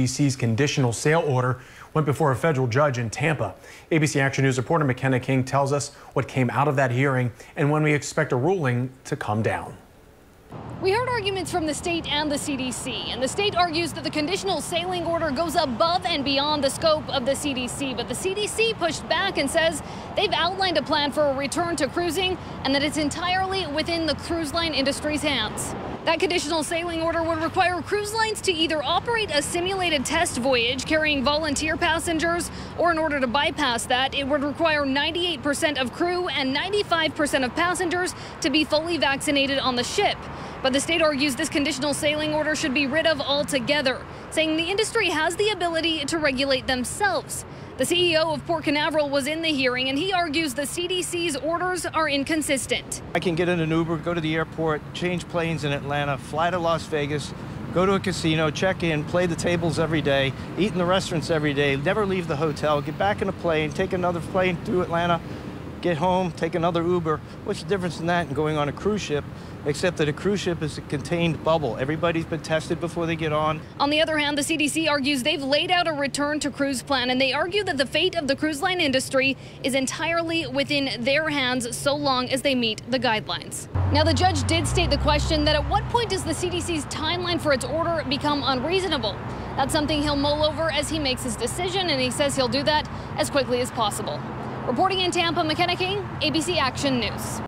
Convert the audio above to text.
CDC's conditional sail order went before a federal judge in Tampa. ABC Action News reporter McKenna King tells us what came out of that hearing and when we expect a ruling to come down. We heard arguments from the state and the CDC, and the state argues that the conditional sailing order goes above and beyond the scope of the CDC. But the CDC pushed back and says they've outlined a plan for a return to cruising and that it's entirely within the cruise line industry's hands. That conditional sailing order would require cruise lines to either operate a simulated test voyage carrying volunteer passengers, or in order to bypass that, it would require 98% of crew and 95% of passengers to be fully vaccinated on the ship. But the state argues this conditional sailing order should be rid of altogether, saying the industry has the ability to regulate themselves. The CEO of Port Canaveral was in the hearing, and he argues the CDC's orders are inconsistent. I can get in an Uber, go to the airport, change planes in Atlanta, fly to Las Vegas, go to a casino, check in, play the tables every day, eat in the restaurants every day, never leave the hotel, get back in a plane, take another plane to Atlanta, get home, take another Uber. What's the difference in that and going on a cruise ship? Except that a cruise ship is a contained bubble. Everybody's been tested before they get on. On the other hand, the CDC argues they've laid out a return to cruise plan, and they argue that the fate of the cruise line industry is entirely within their hands so long as they meet the guidelines. Now, the judge did state the question that at what point does the CDC's timeline for its order become unreasonable? That's something he'll mull over as he makes his decision, and he says he'll do that as quickly as possible. Reporting in Tampa, McKenna King, ABC Action News.